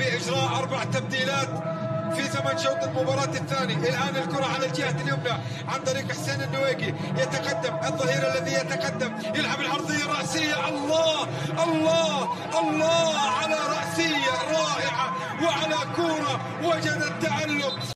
بإجراء أربع تبديلات في ثمن شوط المباراة الثاني. الآن الكرة على الجهة اليمنى عن طريق حسين النويقي. يتقدم الظهير الذي يتقدم. يلعب العرضية الرأسية. الله الله الله على رأسية رائعة وعلى كورة وجد التألق.